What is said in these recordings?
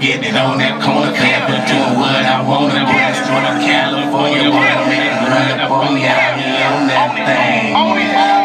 Getting it on that corner clapper, doing what I wanna do. What i California wanna make. Run up on me out on that thing.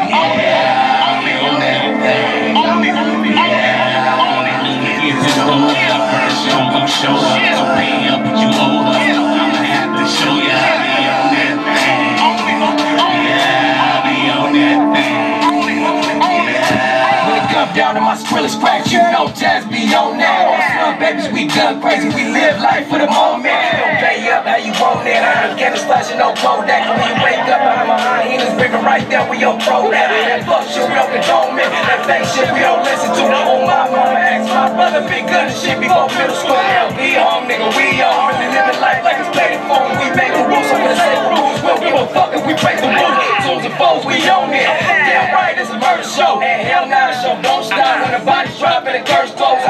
We done crazy, we live life for the moment. Don't pay up how you want it. I ain't getting slashing no Kodak. When you wake up behind my high heels, bringing right there with your pro that. That fuck shit, we don't condone it. That fake shit, we don't listen to. Oh my mama, ask my brother, big gun and shit before middle school. We home, nigga, we on. Really living life like it's paid for. We make the rules, gonna say the rules. We don't give a fuck if we break the rules. Tools and foes, we own it. Damn right, it's a murder show. And hell nah, show don't stop. When the bodies drop and the curse close,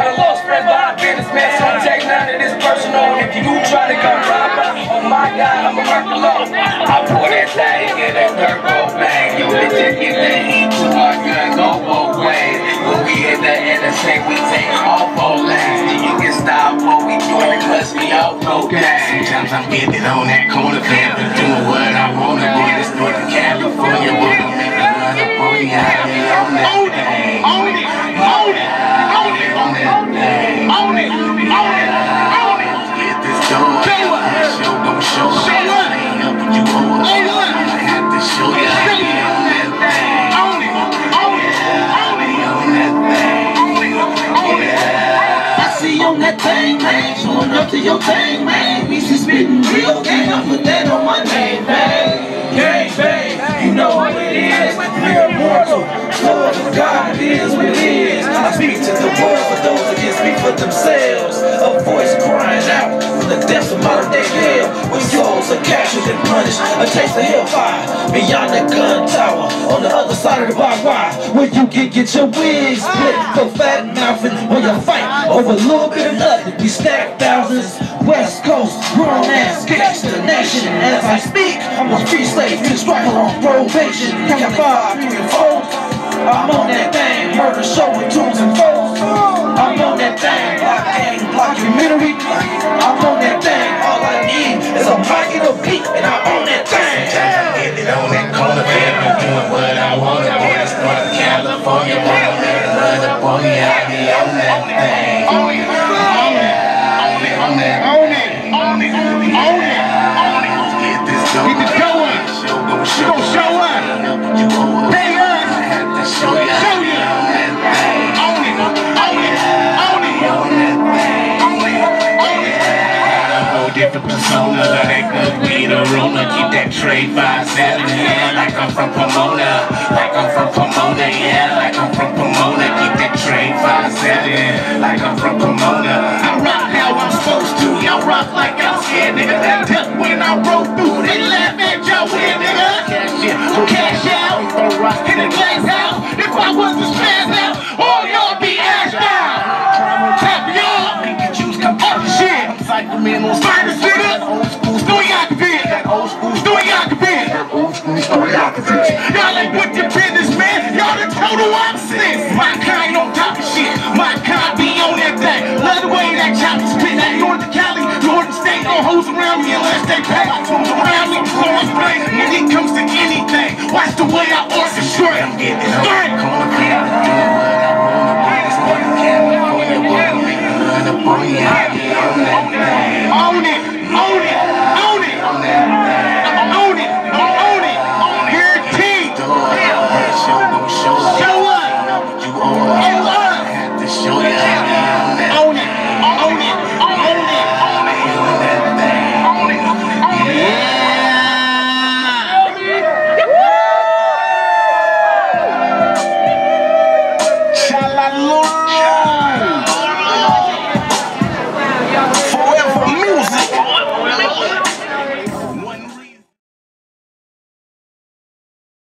So don't take none of this personal. If you try to come rob me, oh my god, I'm a murder low. I pour that thing in that turbo bang. You bitches get that heat to my gun, go both ways. When we hit the interstate, we take all lanes. Then you can stop what we doing, cause we out no gas. Sometimes I'm getting on that corner, fam, thing, man. Showing up to your thing, man. We see spitting real gang. I put that on my name, man. Gang, bang. You know what it is. We're immortal. Lord of God, it is what it is. I speak to the world for those that can speak for themselves. A voice crying out from the depths of modern day hell. Where souls are captured and punished. A taste of hellfire beyond the gun tower. On the other side of the barbed wire. Where you can get your wigs split for fat mouthing when you fight over a little bit stack thousands. West Coast, grown ass gangster nation. As I speak, I'm a free slave to the struggle on probation. Count five, three, and four. I'm on that thing, murder show with tunes and foes. I'm on that thing, block gang, documentary. I'm on that thing, all I need is a mic and a beat, and I own that thing. Sometimes I'm getting on that corner, i'm doing what I wanna. Boy, this Northern California, boy, I'm making another boy, yeah, me on that thing. On that own it, own it, own it, own it. Get this dough. Get this dough up. Show gon' show up. Pay up show you. Show you. Own it, own it, own it, own it, own it. Different persona. That good weed aroma. Keep that five seven. Yeah, like I'm from Pomona. Tap y'all. Pinky juice come out the shit. I'm cycling on spider nigga. Old school story I can be. That old school story I can be. That old school story I can be. Y'all ain't with your business, man. Y'all the total opposites. My kind on top of shit. My kind be on that thing. Love the way that chop spit. That Northern Cali, Northern State don't hoes around me unless they pay. Tools around me, close play. When it comes to anything, watch the way I orchestrate. I'm getting straight.